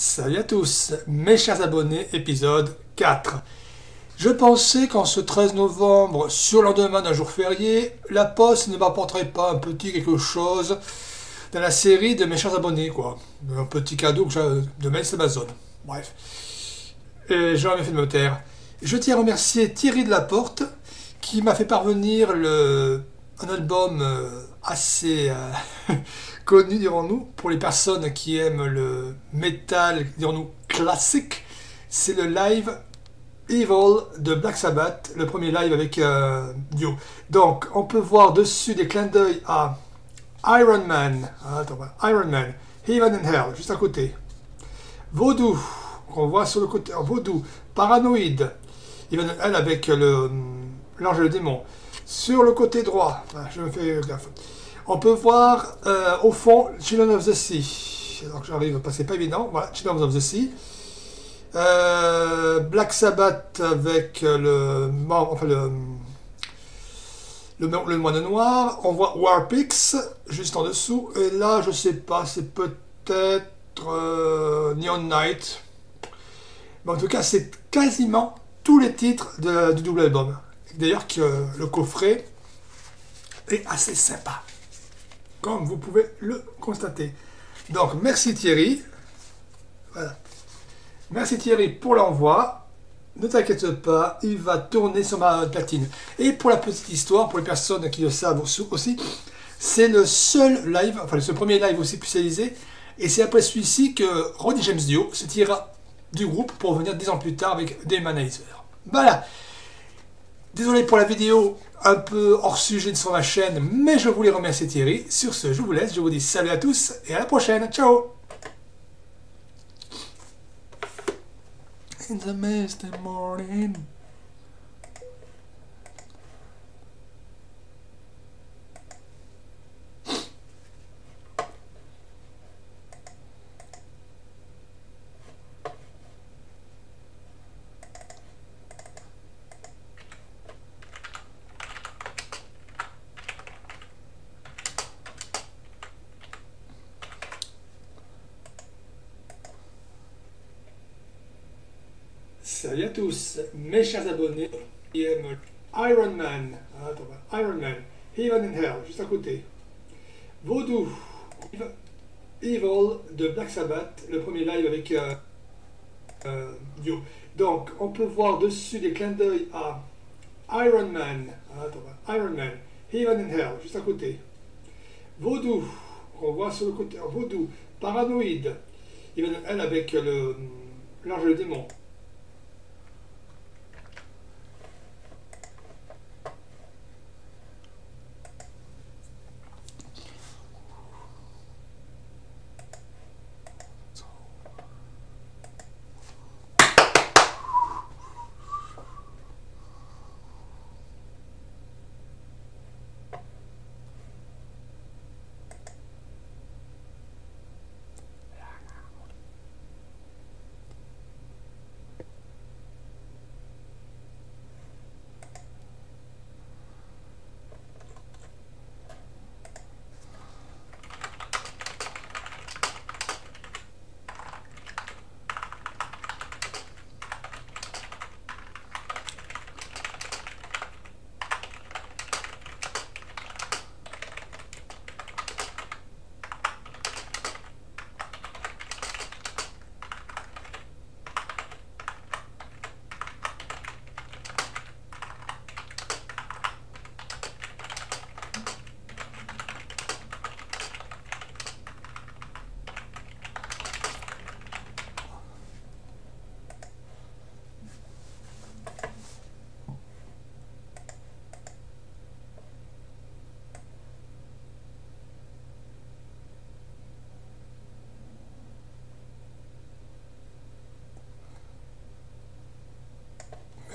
Salut à tous, mes chers abonnés, épisode 4. Je pensais qu'en ce 13 novembre, sur le lendemain d'un jour férié, la poste ne m'apporterait pas un petit quelque chose dans la série de mes chers abonnés, quoi. Un petit cadeau que de Mails Amazon. Bref. Et j'aurais bien fait de me taire. Je tiens à remercier Thierry de Laporte qui m'a fait parvenir un album euh, assez euh, connu, dirons-nous, pour les personnes qui aiment le métal, dirons-nous, classique. C'est le live Evil de Black Sabbath, le premier live avec euh, Dio. Donc, on peut voir dessus des clins d'œil à Iron Man, ah, attends, Iron Man, Heaven and Hell, juste à côté. Voodoo, qu'on voit sur le côté, Voodoo, Paranoid, Heaven and Hell avec le l'ange et le démon. Sur le côté droit, ah, je me fais gaffe. On peut voir euh, au fond Children of the Sea. J'arrive, c'est pas évident. Voilà, Children of the Sea. Euh, Black Sabbath avec le, enfin le, moine noir. On voit Warpix juste en dessous. Et là, je sais pas, c'est peut-être euh, Neon Knight. Mais en tout cas, c'est quasiment tous les titres du double album. D'ailleurs, que le coffret est assez sympa comme vous pouvez le constater. Donc, merci Thierry. Voilà. Merci Thierry pour l'envoi. Ne t'inquiète pas, il va tourner sur ma platine. Et pour la petite histoire, pour les personnes qui le savent aussi, c'est le seul live, enfin ce premier live aussi spécialisé, et c'est après celui-ci que Ronnie James Dio se tirera du groupe pour venir dix ans plus tard avec Demonizer. Voilà. Désolé pour la vidéo un peu hors sujet sur ma chaîne, mais je voulais remercier Thierry. Sur ce, je vous laisse, je vous dis salut à tous et à la prochaine. Ciao Salut à tous, mes chers abonnés Iron Man, ah, attends, Iron Man, Heaven and Hell, juste à côté. Voodoo, Evil de Black Sabbath, le premier live avec euh, euh. Donc, on peut voir dessus des clins d'œil à Iron Man, ah, attends, Iron Man, Heaven and Hell, juste à côté. Voodoo, on voit sur le côté, Voodoo, Paranoid, Heaven and Hell avec l'ange et le démon.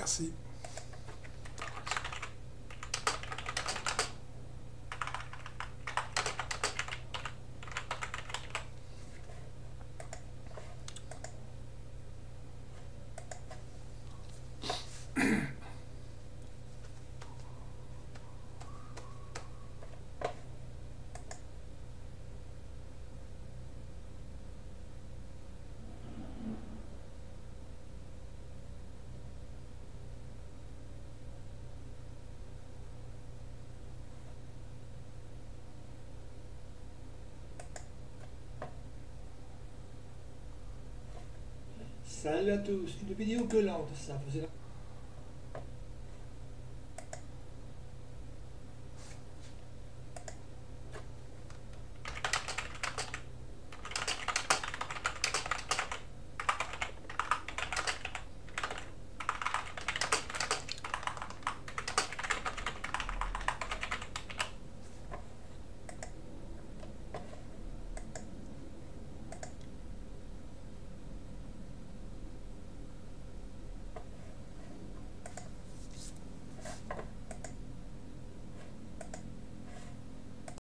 Merci. Salut à tous, une vidéo gueulante ça.